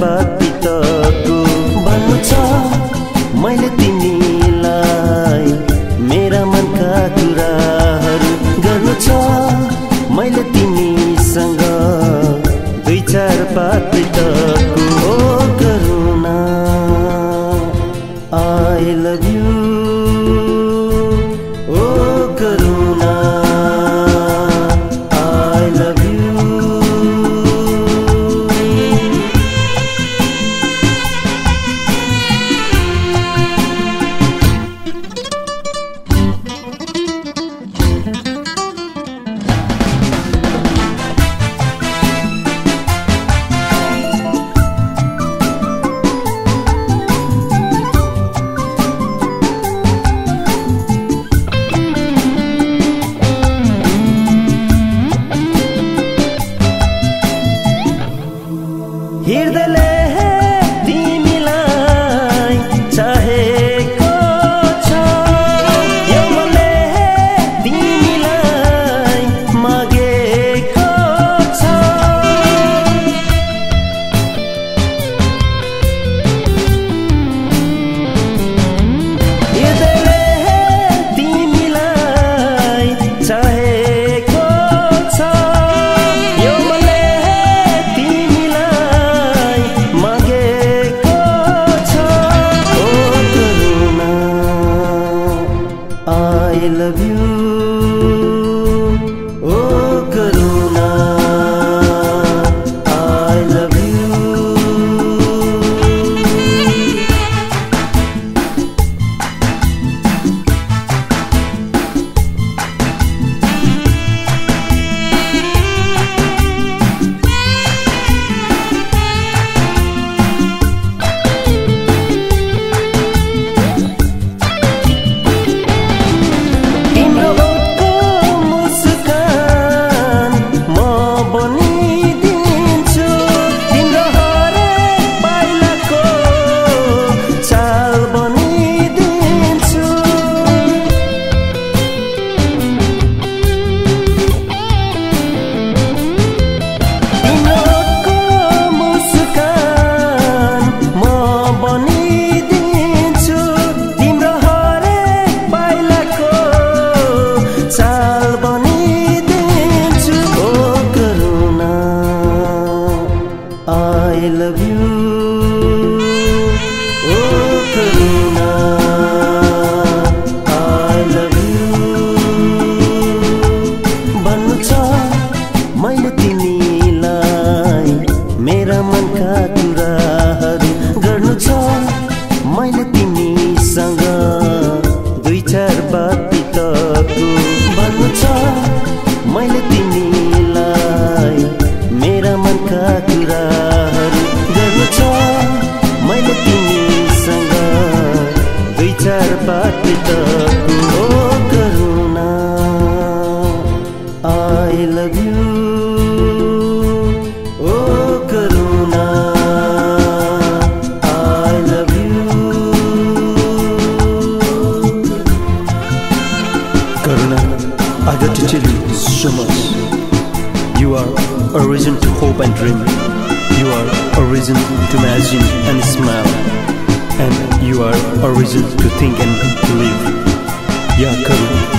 But. love you. I love you मैले तिमीलाई। मेरा मनका गर्नु छ। मैले तिमीसँग दुई चार बात मैले तिमी I got to tell you so much. You are a reason to hope and dream. You are a reason to imagine and smile. And you are a reason to think and live. Yeah, Karuna.